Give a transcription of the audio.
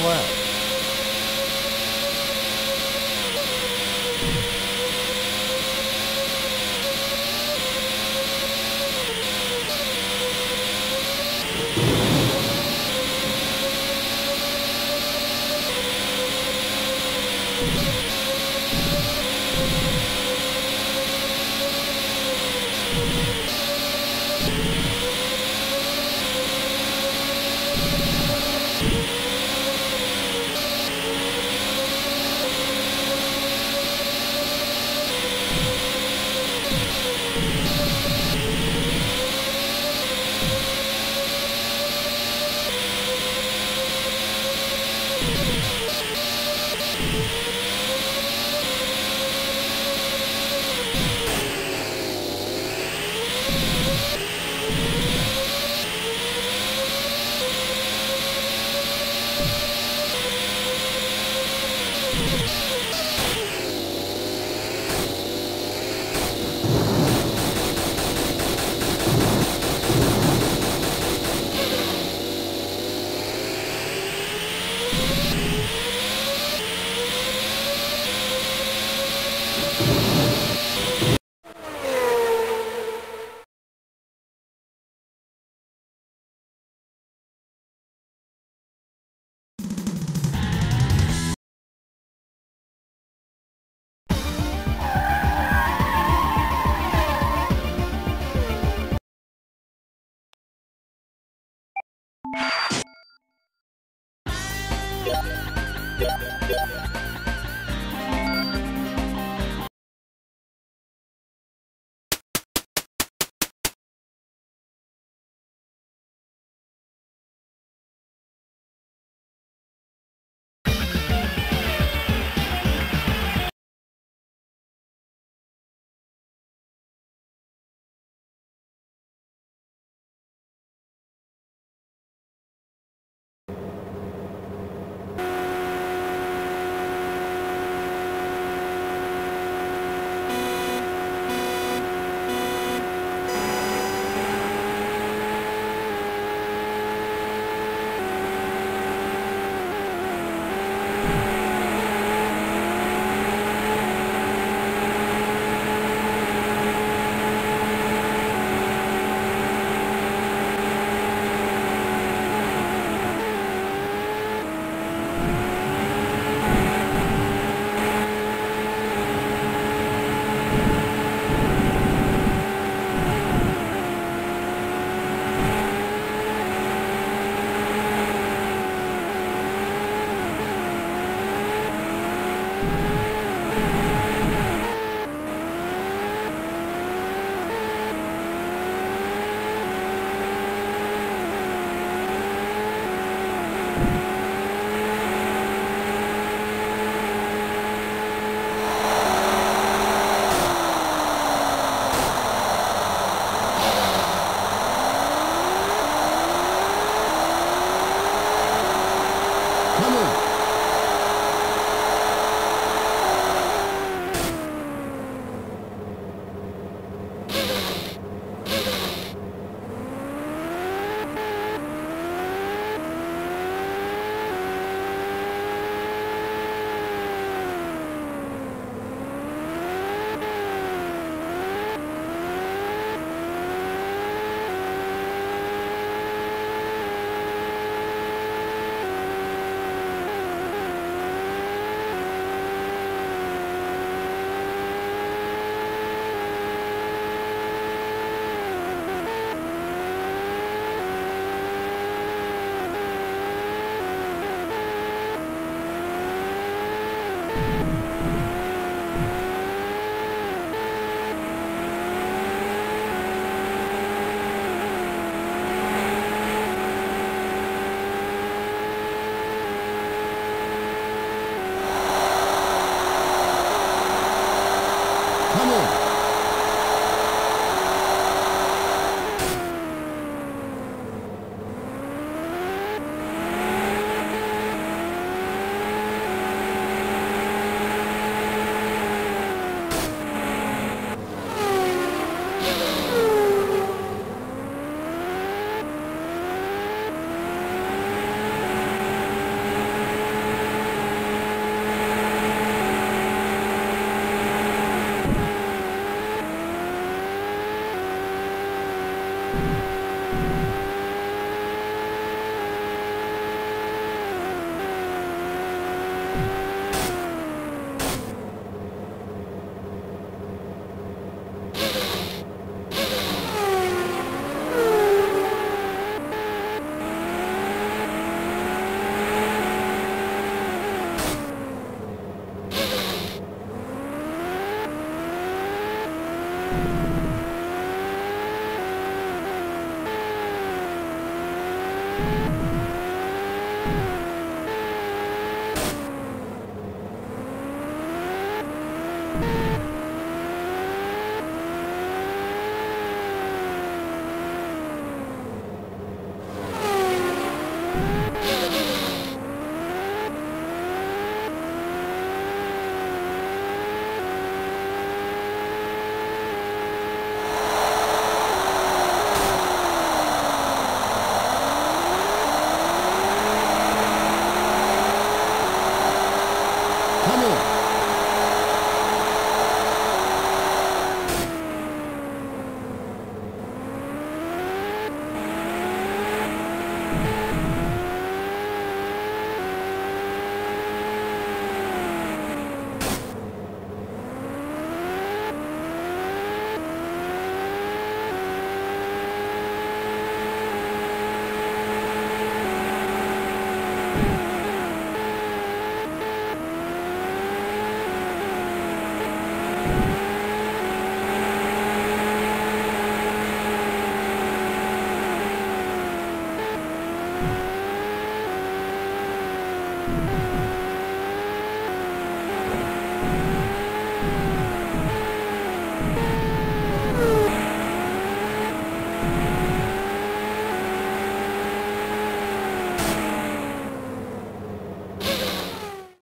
Final lap. ん?